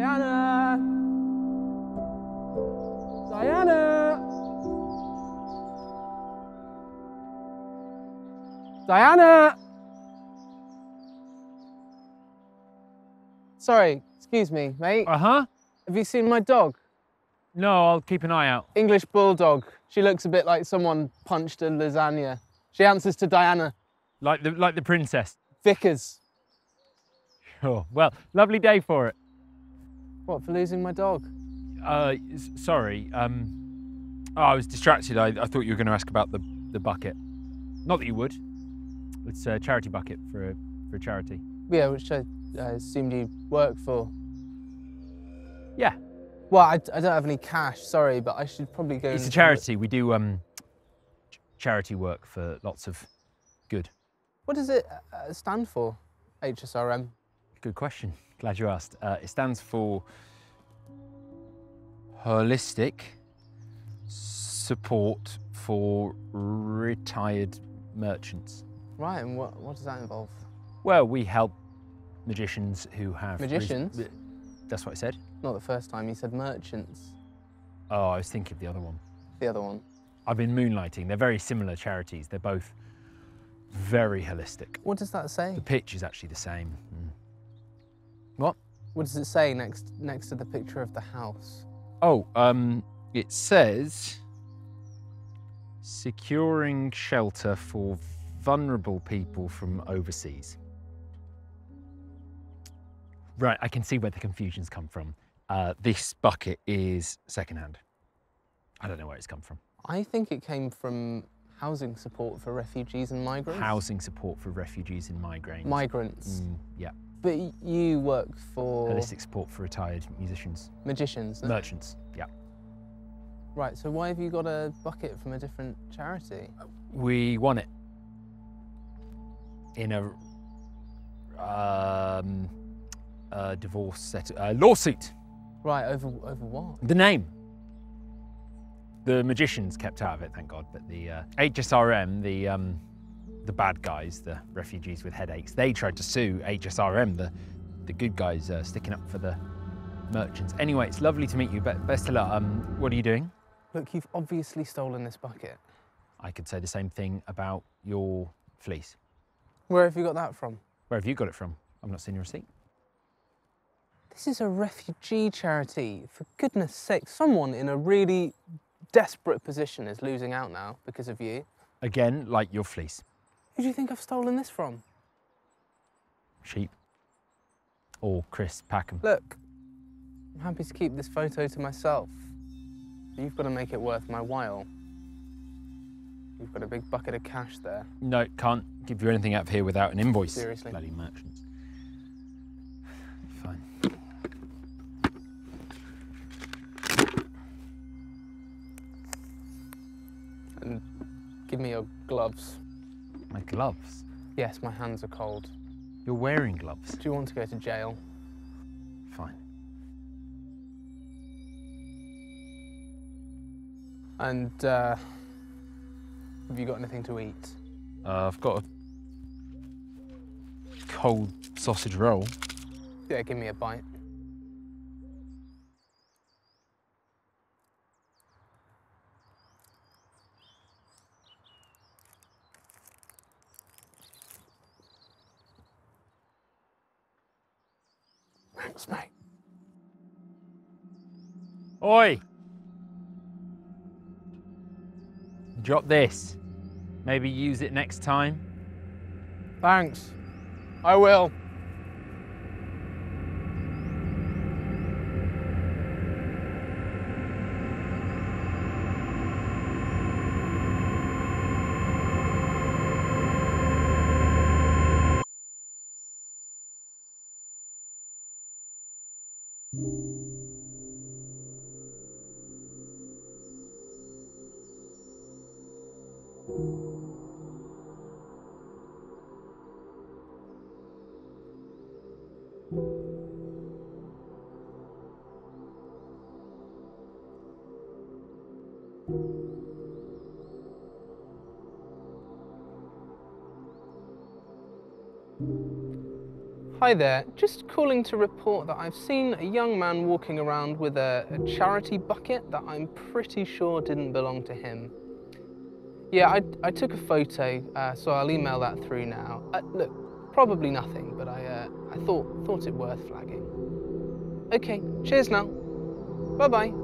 Diana! Diana! Diana! Sorry, excuse me, mate. Uh huh. Have you seen my dog? No, I'll keep an eye out. English bulldog. She looks a bit like someone punched a lasagna. She answers to Diana. Like the like the princess. Vickers. Sure. Well, lovely day for it. What, for losing my dog? Uh, sorry. Um, oh, I was distracted. I, I thought you were going to ask about the the bucket. Not that you would. It's a charity bucket for a, for a charity. Yeah, which I, I assumed you work for. Yeah. Well, I, I don't have any cash, sorry, but I should probably go. It's a charity. We do um ch- charity work for lots of good. What does it uh, stand for? HSRM. Good question. Glad you asked. Uh, it stands for holistic support for retired merchants. Right, and what, what does that involve? Well, we help magicians who have Magicians? That's what I said. Not the first time you said merchants. Oh, I was thinking of the other one. The other one. I've been moonlighting. They're very similar charities. They're both very holistic. What does that say? The pitch is actually the same. What? What does it say next next to the picture of the house? Oh, um, it says securing shelter for vulnerable people from overseas. Right, I can see where the confusions come from. Uh, this bucket is secondhand. I don't know where it's come from. I think it came from housing support for refugees and migrants. Housing support for refugees and migrants. Migrants. Mm, yeah, But you work for holistic support for retired musicians, magicians. no? merchants. Yeah. Right, so why have you got a bucket from a different charity? We won it in a um, a divorce set uh, lawsuit. Right, over over what? The name. The magicians kept out of it, thank God. But the uh, HSRM, the um, the bad guys, the refugees with headaches, they tried to sue HSRM, the the good guys uh, sticking up for the merchants. Anyway, it's lovely to meet you. Be- best of luck. Um, what are you doing? Look, you've obviously stolen this bucket. I could say the same thing about your fleece. Where have you got that from? Where have you got it from? I've not seen your receipt. This is a refugee charity. For goodness sake, someone in a really desperate position is losing out now because of you. Again, like your fleece. Who do you think I've stolen this from? Sheep. Or Chris Packham. Look, I'm happy to keep this photo to myself. You've got to make it worth my while. You've got a big bucket of cash there. No, can't give you anything out of here without an invoice. Seriously? Bloody merchants. Fine. And give me your gloves. My gloves. Yes, my hands are cold. You're wearing gloves. Do you want to go to jail? Fine. And uh, have you got anything to eat? Uh, I've got a cold sausage roll. Yeah, give me a bite. Thanks, mate. Oi! Drop this. Maybe use it next time. Thanks. I will. Hi there, just calling to report that I've seen a young man walking around with a, a charity bucket that I'm pretty sure didn't belong to him. Yeah, I, I took a photo, uh, so I'll email that through now. Uh, look, probably nothing, but I, uh, I thought, thought it worth flagging. Okay, cheers now. Bye bye.